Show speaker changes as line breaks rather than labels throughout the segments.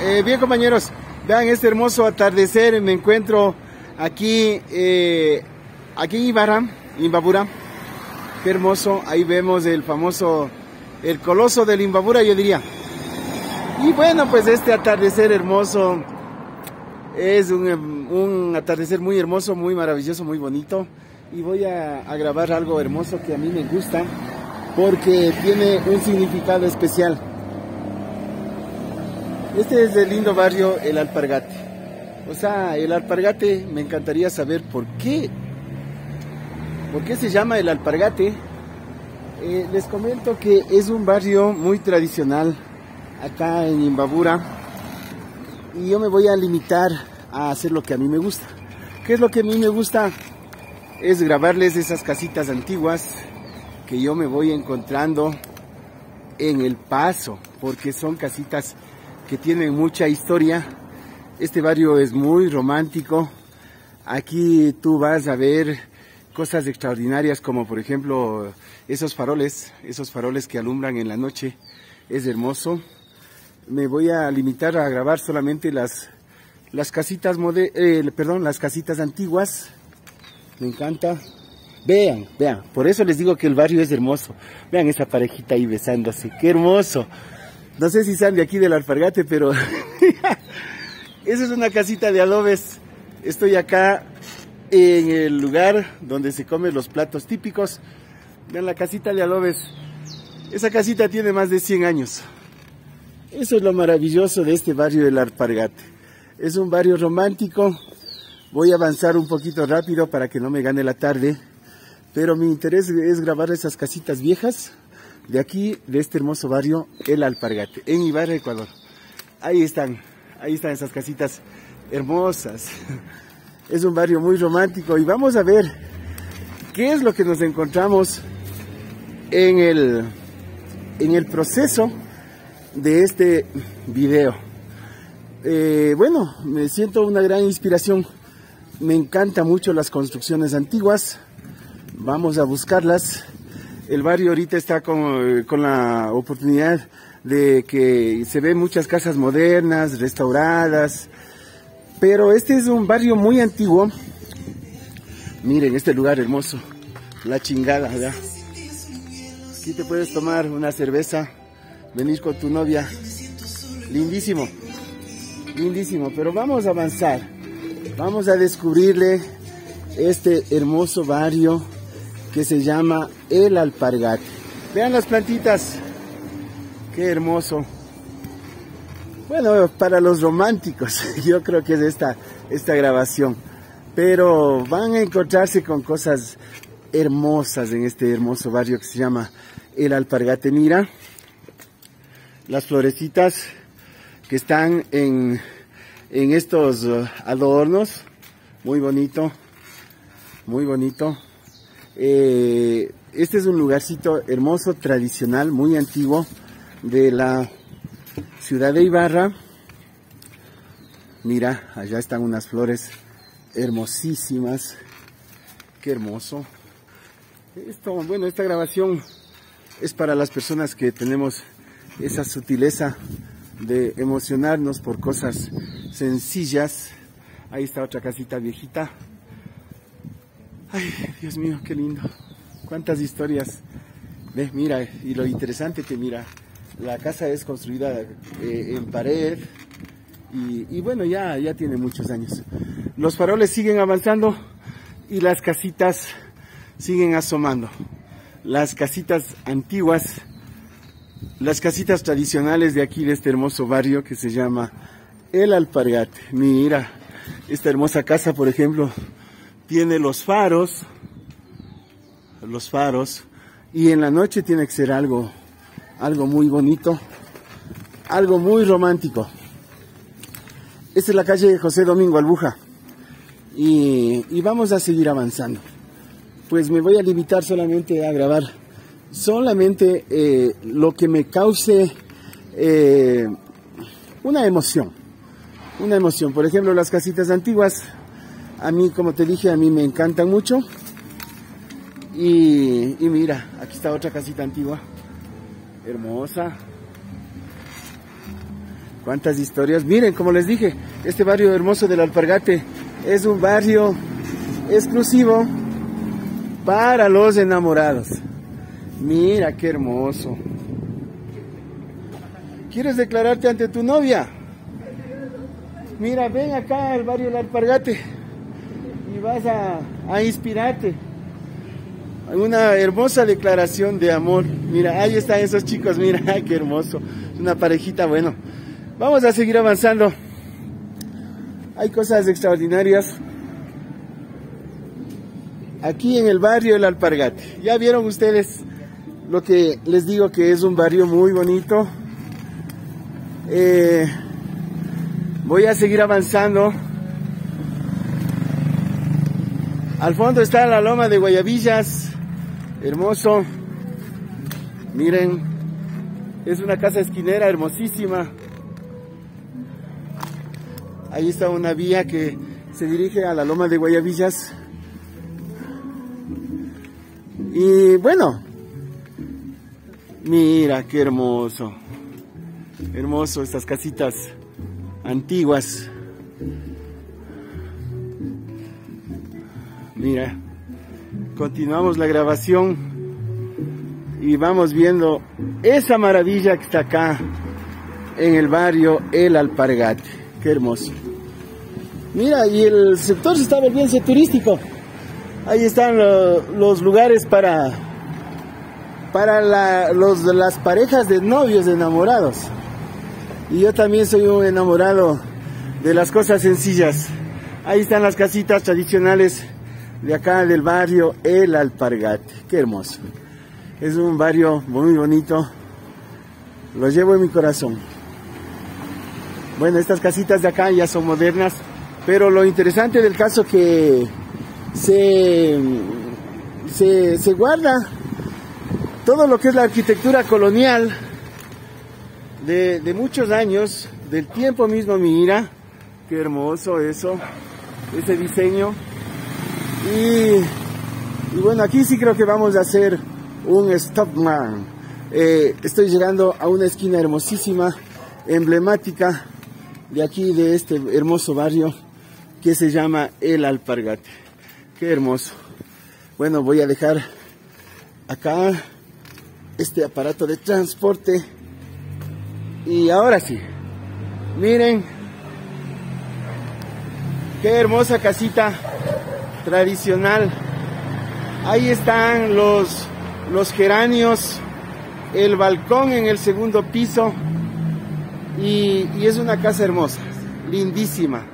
Eh, bien compañeros, vean este hermoso atardecer, me encuentro aquí, eh, aquí en Ibarra, Imbabura, qué hermoso, ahí vemos el famoso, el coloso del Imbabura yo diría. Y bueno, pues este atardecer hermoso es un, atardecer muy hermoso, muy maravilloso, muy bonito. Y voy a grabar algo hermoso que a mí me gusta porque tiene un significado especial. Este es el lindo barrio El Alpargate. O sea, el Alpargate me encantaría saber por qué. ¿Por qué se llama el Alpargate? Eh, les comento que es un barrio muy tradicional acá en Imbabura y yo me voy a limitar a hacer lo que a mí me gusta. ¿Qué es lo que a mí me gusta? Es grabarles esas casitas antiguas que yo me voy encontrando en el paso, porque son casitas que tienen mucha historia. Este barrio es muy romántico. Aquí tú vas a ver cosas extraordinarias como por ejemplo esos faroles, esos faroles que alumbran en la noche. Es hermoso. Me voy a limitar a grabar solamente las las casitas mode eh, perdón, las casitas antiguas. Me encanta. Vean, vean, por eso les digo que el barrio es hermoso. Vean esa parejita ahí besándose, qué hermoso. No sé si sean de aquí del alfargate, pero esa es una casita de adobes. Estoy acá en el lugar donde se comen los platos típicos. Vean la casita de adobes. Esa casita tiene más de 100 años. Eso es lo maravilloso de este barrio del Alpargate. Es un barrio romántico. Voy a avanzar un poquito rápido para que no me gane la tarde. Pero mi interés es grabar esas casitas viejas de aquí, de este hermoso barrio, El Alpargate, en Ibarra, Ecuador. Ahí están, ahí están esas casitas hermosas. Es un barrio muy romántico y vamos a ver qué es lo que nos encontramos en el, en el proceso de este video. Eh, bueno, me siento una gran inspiración. Me encantan mucho las construcciones antiguas. Vamos a buscarlas el barrio ahorita está con, con, la oportunidad de que se ven muchas casas modernas, restauradas, pero este es un barrio muy antiguo. Miren este lugar hermoso, la chingada, ¿verdad? Aquí te puedes tomar una cerveza, venir con tu novia, lindísimo, lindísimo, pero vamos a avanzar, vamos a descubrirle este hermoso barrio que se llama El Alpargate. Vean las plantitas, qué hermoso. Bueno, para los románticos, yo creo que es esta, esta grabación. Pero van a encontrarse con cosas hermosas en este hermoso barrio que se llama El Alpargate. Mira, las florecitas que están en, en estos adornos. Muy bonito, muy bonito. Eh, este es un lugarcito hermoso, tradicional, muy antiguo de la ciudad de Ibarra. Mira, allá están unas flores hermosísimas. Qué hermoso. Esto, bueno, esta grabación es para las personas que tenemos esa sutileza de emocionarnos por cosas sencillas. Ahí está otra casita viejita. Ay, Dios mío, qué lindo. Cuántas historias. Mira, y lo interesante que mira, la casa es construida eh, en pared y, y, bueno, ya, ya tiene muchos años. Los faroles siguen avanzando y las casitas siguen asomando. Las casitas antiguas, las casitas tradicionales de aquí, de este hermoso barrio que se llama El Alpargate. Mira, esta hermosa casa, por ejemplo, tiene los faros, los faros, y en la noche tiene que ser algo, algo muy bonito, algo muy romántico. Esta es la calle José Domingo Albuja y, y vamos a seguir avanzando. Pues me voy a limitar solamente a grabar solamente eh, lo que me cause eh, una emoción. Una emoción. Por ejemplo, las casitas antiguas a mí, como te dije, a mí me encantan mucho. Y, mira, aquí está otra casita antigua. Hermosa. Cuántas historias. Miren, como les dije, este barrio hermoso del Alpargate es un barrio exclusivo para los enamorados. Mira qué hermoso. ¿Quieres declararte ante tu novia? Mira, ven acá al barrio del Alpargate vas a, a inspirarte. Una hermosa declaración de amor. Mira, ahí están esos chicos, mira, qué hermoso. Una parejita, bueno. Vamos a seguir avanzando. Hay cosas extraordinarias aquí en el barrio El Alpargate. Ya vieron ustedes lo que les digo que es un barrio muy bonito. Eh, voy a seguir avanzando. Al fondo está la loma de Guayabillas, hermoso. Miren, es una casa esquinera hermosísima. Ahí está una vía que se dirige a la loma de Guayabillas. Y bueno, mira qué hermoso. Hermoso estas casitas antiguas. Mira, continuamos la grabación y vamos viendo esa maravilla que está acá en el barrio El Alpargate. Qué hermoso. Mira, y el sector se está volviendo turístico. Ahí están los lugares para, para los, las parejas de novios enamorados. Y yo también soy un enamorado de las cosas sencillas. Ahí están las casitas tradicionales de acá del barrio El Alpargate. Qué hermoso. Es un barrio muy bonito. Lo llevo en mi corazón. Bueno, estas casitas de acá ya son modernas, pero lo interesante del caso que se, se, guarda todo lo que es la arquitectura colonial de, de, muchos años, del tiempo mismo, mira, qué hermoso eso, ese diseño. Y, bueno, aquí sí creo que vamos a hacer un stop man. Eh, estoy llegando a una esquina hermosísima, emblemática de aquí, de este hermoso barrio que se llama El Alpargate. Qué hermoso. Bueno, voy a dejar acá este aparato de transporte. Y ahora sí, miren qué hermosa casita tradicional. Ahí están los, los geranios, el balcón en el segundo piso. Y, y es una casa hermosa, lindísima.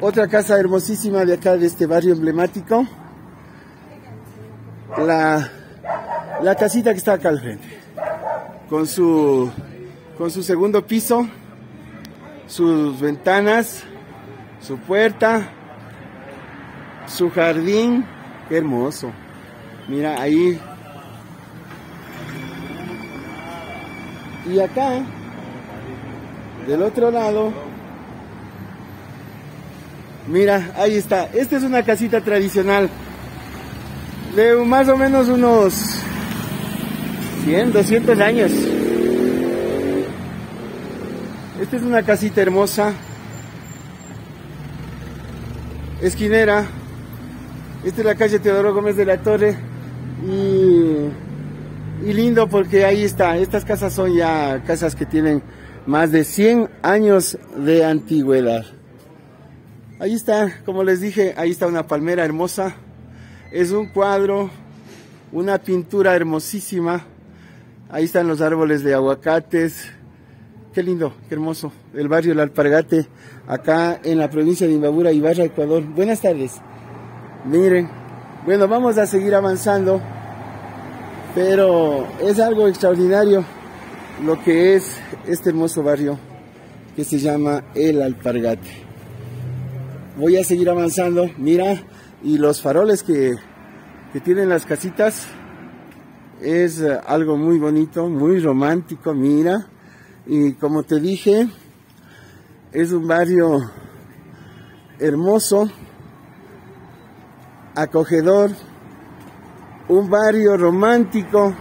Otra casa hermosísima de acá, de este barrio emblemático. La, la casita que está acá al frente. Con su, con su segundo piso, sus ventanas, su puerta, su jardín. Qué hermoso. Mira, ahí. Y acá, del otro lado, Mira, ahí está. Esta es una casita tradicional de más o menos unos 100, 200 años. Esta es una casita hermosa, esquinera. Esta es la calle Teodoro Gómez de la Torre y, lindo porque ahí está. Estas casas son ya casas que tienen más de 100 años de antigüedad. Ahí está, como les dije, ahí está una palmera hermosa. Es un cuadro, una pintura hermosísima. Ahí están los árboles de aguacates. Qué lindo, qué hermoso. El barrio El Alpargate, acá en la provincia de Imbabura, Ibarra, Ecuador. Buenas tardes. Miren, bueno, vamos a seguir avanzando. Pero es algo extraordinario lo que es este hermoso barrio que se llama El Alpargate voy a seguir avanzando. Mira, y los faroles que, que tienen las casitas es algo muy bonito, muy romántico, mira. Y como te dije, es un barrio hermoso, acogedor, un barrio romántico,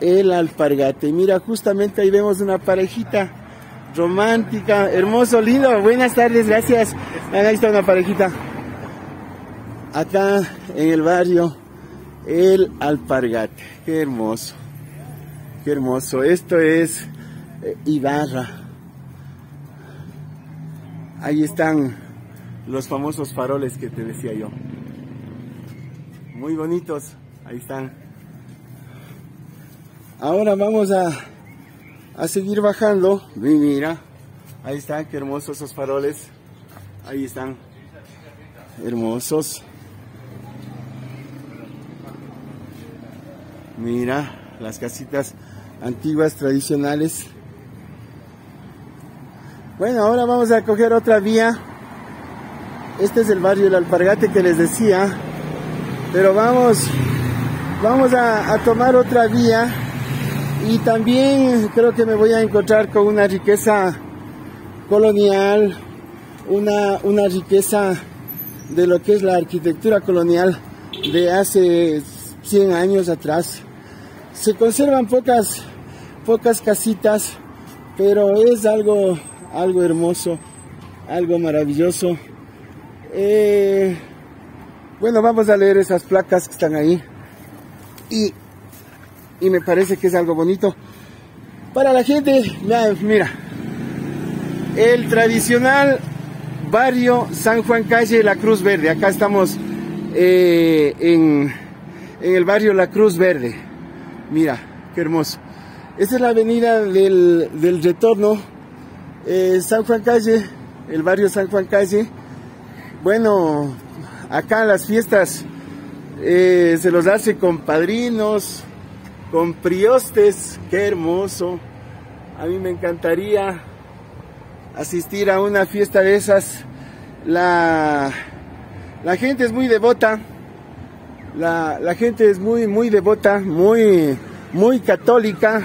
el Alpargate. Mira, justamente ahí vemos una parejita romántica, hermoso, lindo. Buenas tardes, gracias. Ahí está una parejita. Acá en el barrio El Alpargate. Qué hermoso. Qué hermoso. Esto es eh, Ibarra. Ahí están los famosos faroles que te decía yo. Muy bonitos. Ahí están. Ahora vamos a, a seguir bajando. Mira, ahí están, qué hermosos esos faroles. Ahí están. Hermosos. Mira, las casitas antiguas, tradicionales. Bueno, ahora vamos a coger otra vía. Este es el barrio del Alpargate que les decía. Pero vamos, vamos a, tomar otra vía. Y también creo que me voy a encontrar con una riqueza colonial, una, una riqueza de lo que es la arquitectura colonial de hace 100 años atrás. Se conservan pocas, pocas casitas, pero es algo, algo hermoso, algo maravilloso. Eh, bueno, vamos a leer esas placas que están ahí. Y, y me parece que es algo bonito. Para la gente, mira, el tradicional barrio San Juan Calle La Cruz Verde. Acá estamos eh, en, en el barrio La Cruz Verde. Mira, qué hermoso. Esta es la avenida del, del retorno. Eh, San Juan Calle, el barrio San Juan Calle. Bueno, acá las fiestas eh, se los hace con padrinos, con priostes. Qué hermoso. A mí me encantaría asistir a una fiesta de esas. La, la gente es muy devota la, la, gente es muy, muy devota, muy, muy católica.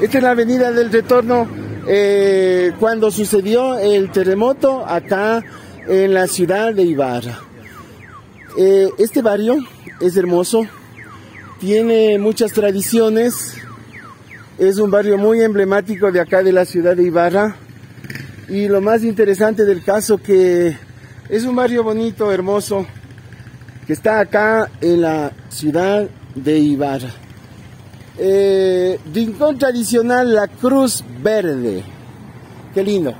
Esta es la avenida del retorno eh, cuando sucedió el terremoto acá en la ciudad de Ibarra. Eh, este barrio es hermoso, tiene muchas tradiciones, es un barrio muy emblemático de acá de la ciudad de Ibarra y lo más interesante del caso que es un barrio bonito, hermoso, que está acá en la ciudad de Ibarra. Eh, rincón tradicional La Cruz Verde. Qué lindo.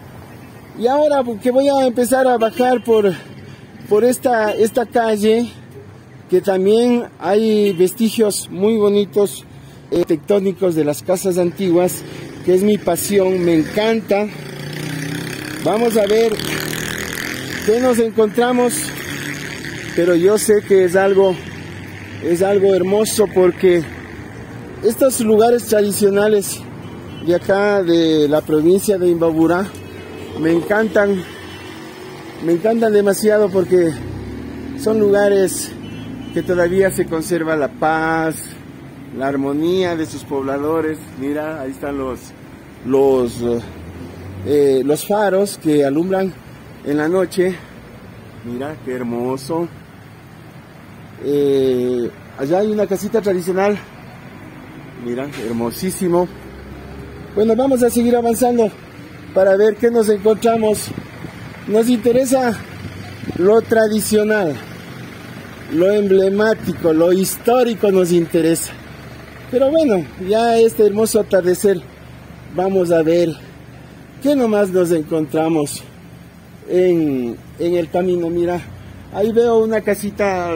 Y ahora que voy a empezar a bajar por, por esta, esta calle, que también hay vestigios muy bonitos eh, tectónicos de las casas antiguas, que es mi pasión, me encanta. Vamos a ver qué nos encontramos pero yo sé que es algo, es algo hermoso porque estos lugares tradicionales de acá de la provincia de Imbabura me encantan, me encantan demasiado porque son lugares que todavía se conserva la paz, la armonía de sus pobladores. Mira, ahí están los, los, eh, los faros que alumbran en la noche. Mira, qué hermoso. Eh, allá hay una casita tradicional. Mira, hermosísimo. Bueno, vamos a seguir avanzando para ver qué nos encontramos. Nos interesa lo tradicional, lo emblemático, lo histórico nos interesa. Pero bueno, ya este hermoso atardecer, vamos a ver qué nomás nos encontramos en, el camino. Mira, ahí veo una casita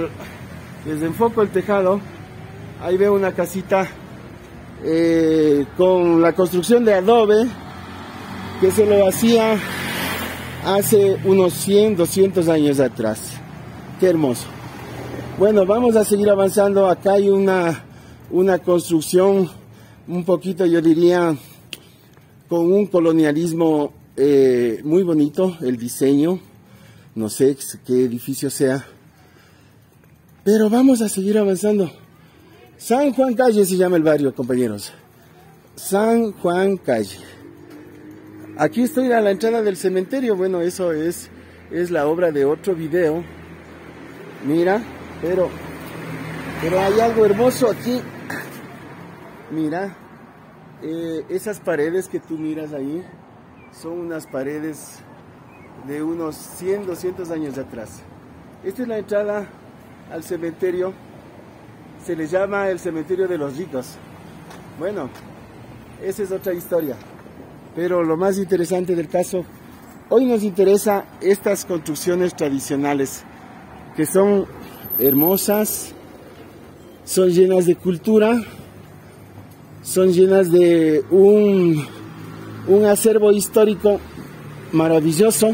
les enfoco el tejado, ahí veo una casita eh, con la construcción de adobe que se lo hacía hace unos 100, 200 años atrás. Qué hermoso. Bueno, vamos a seguir avanzando. Acá hay una, una construcción un poquito, yo diría, con un colonialismo eh, muy bonito, el diseño. No sé qué edificio sea pero vamos a seguir avanzando. San Juan Calle se llama el barrio, compañeros. San Juan Calle. Aquí estoy a la entrada del cementerio. Bueno, eso es, es la obra de otro video. Mira, pero, pero hay algo hermoso aquí. Mira, eh, esas paredes que tú miras ahí son unas paredes de unos 100, 200 años de atrás. Esta es la entrada al cementerio. Se le llama el cementerio de los ricos. Bueno, esa es otra historia. Pero lo más interesante del caso, hoy nos interesa estas construcciones tradicionales, que son hermosas, son llenas de cultura, son llenas de un, un acervo histórico maravilloso,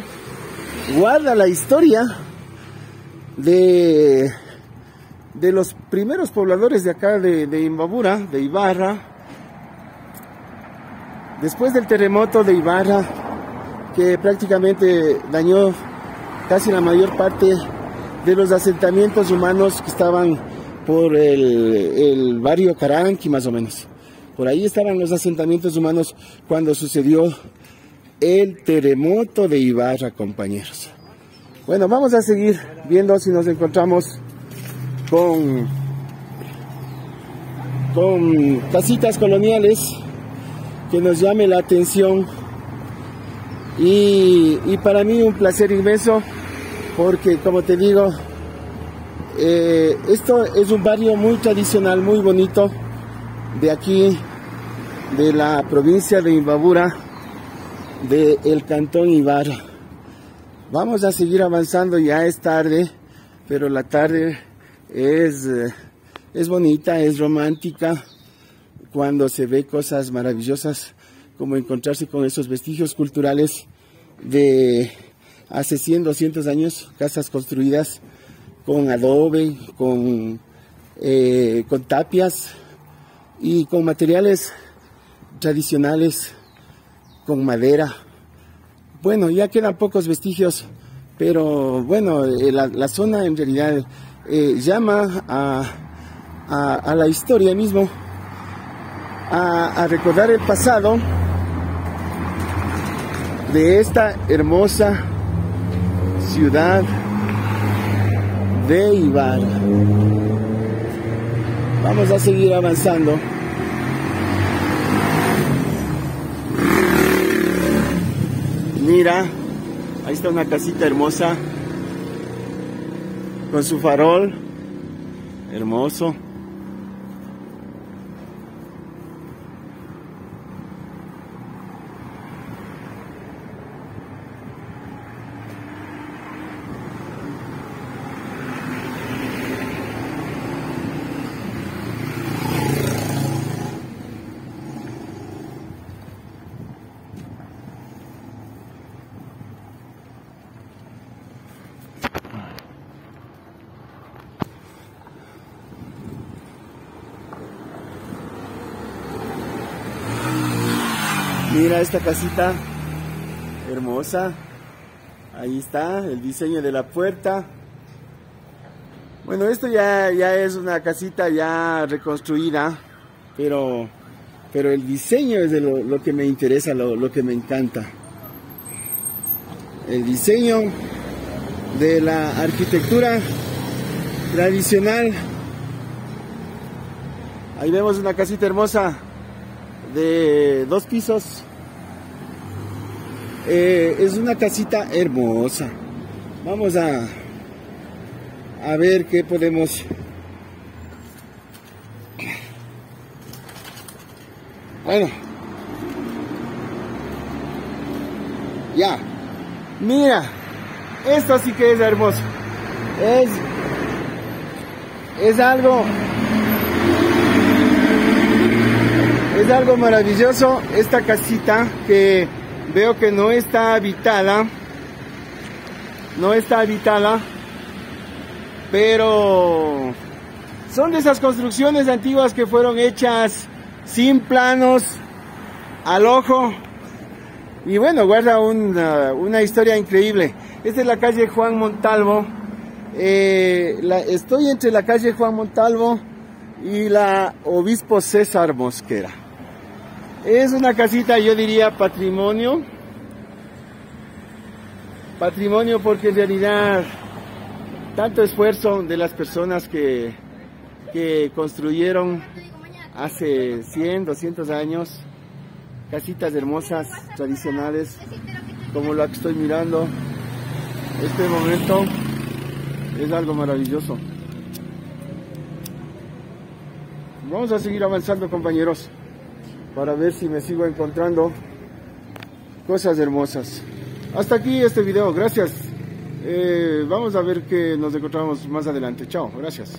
guarda la historia de, de los primeros pobladores de acá de, de Imbabura, de Ibarra, después del terremoto de Ibarra, que prácticamente dañó casi la mayor parte de los asentamientos humanos que estaban por el, barrio Caranqui más o menos. Por ahí estaban los asentamientos humanos cuando sucedió el terremoto de Ibarra, compañeros. Bueno, vamos a seguir viendo si nos encontramos con, con casitas coloniales que nos llame la atención. Y, para mí un placer inmenso porque, como te digo, eh, esto es un barrio muy tradicional, muy bonito de aquí, de la provincia de Imbabura, del el cantón Ibarra. Vamos a seguir avanzando, ya es tarde, pero la tarde es, eh, es bonita, es romántica, cuando se ve cosas maravillosas como encontrarse con esos vestigios culturales de hace 100, 200 años, casas construidas con adobe, con, eh, con tapias y con materiales tradicionales, con madera. Bueno, ya quedan pocos vestigios, pero bueno, eh, la, zona en realidad eh, llama a, a, la historia mismo, a, recordar el pasado de esta hermosa ciudad de Ibarra. Vamos a seguir avanzando. Mira, ahí está una casita hermosa con su farol hermoso. Mira esta casita hermosa. Ahí está el diseño de la puerta. Bueno, esto ya, ya es una casita ya reconstruida, pero, pero el diseño es de lo, que me interesa, lo, lo que me encanta. El diseño de la arquitectura tradicional. Ahí vemos una casita hermosa de dos pisos eh, es una casita hermosa. Vamos a, a ver qué podemos... Bueno. Ya. Mira. Esto sí que es hermoso. Es... Es algo... Es algo maravilloso esta casita que veo que no está habitada, no está habitada, pero son de esas construcciones antiguas que fueron hechas sin planos, al ojo, y bueno, guarda una, historia increíble. Esta es la calle Juan Montalvo, eh, estoy entre la calle Juan Montalvo y la Obispo César Mosquera. Es una casita, yo diría, patrimonio. Patrimonio porque en realidad tanto esfuerzo de las personas que, que construyeron hace 100, 200 años casitas hermosas, tradicionales, como la que estoy mirando. Este momento es algo maravilloso. Vamos a seguir avanzando compañeros para ver si me sigo encontrando cosas hermosas. Hasta aquí este video, gracias. Eh, vamos a ver qué nos encontramos más adelante. Chao, gracias.